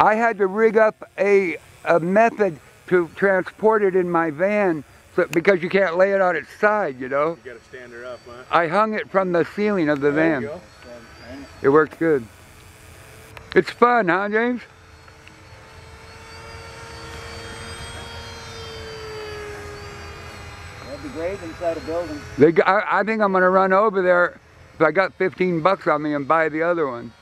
I had to rig up a, a method to transport it in my van so, because you can't lay it on its side, you know. You gotta stand her up, huh? I hung it from the ceiling of the There van. It worked good. It's fun, huh, James? That'd be inside a building. They, g- I, I think I'm gonna run over there if I got 15 bucks on me and buy the other one.